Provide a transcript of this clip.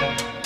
Bye.